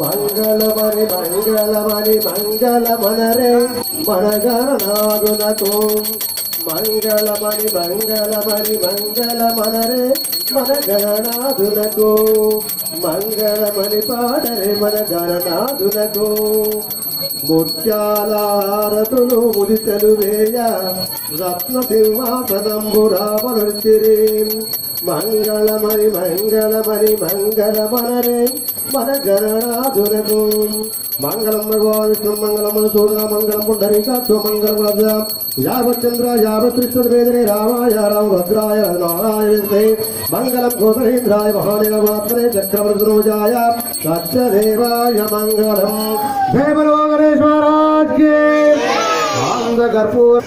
మంగళమణి మంగళమణి మంగళమనరే మనగణనాగునకు మంగళమణి మంగళమణి మంగళమనరే మన గణనాథునకు మంగళమణి పాడరే మన గణనాథునకు ముత్యాలారతులు ముదితలు వేయ రత్న సింహాసనంబురావరుచిరి మంగళమరి మంగళమరి మంగళమనరే మన గణనాథునకు మంగళం భగవాన్ విష్ణు మంగళం సూదన మంగళం పుండరీకాక్ష మంగళం यावच्चन्द्र यावत्कृष्णद्वेदने रामाय रामभद्राय नारायणे मङ्गलं घोषणेन्द्राय महादेवमात्मने चक्रवर्तनोजाय तस्य देवाय मङ्गलम्। देवलो गणेश्वराज्ञे आन्दकर्पूर